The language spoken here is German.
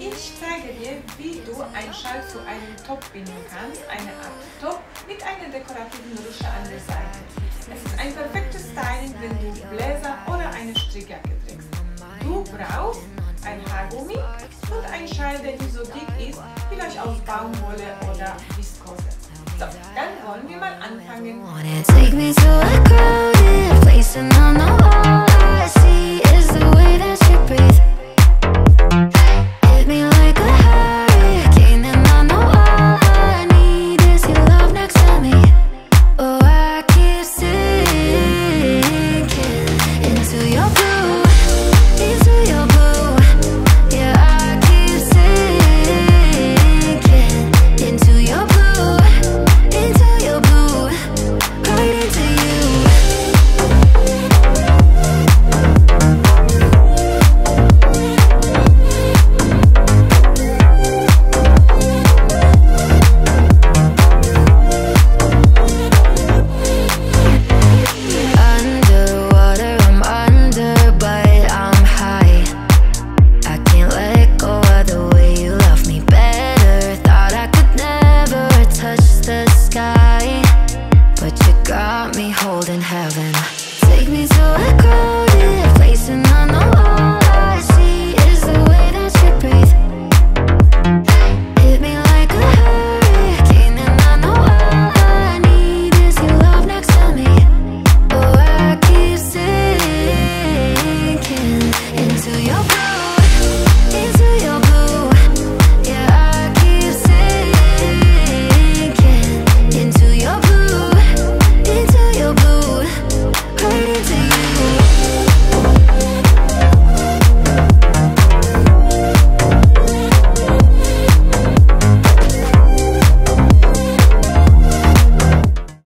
Ich zeige dir, wie du einen Schal zu einem Top binden kannst, eine Art Top mit einer dekorativen Rutsche an der Seite. Es ist ein perfektes Styling, wenn du Bläser oder eine Strickjacke trägst. Du brauchst ein Haargummi und ein Schal, der nicht so dick ist, vielleicht aus Baumwolle oder Viskose. So, dann wollen wir mal anfangen. me holding heaven.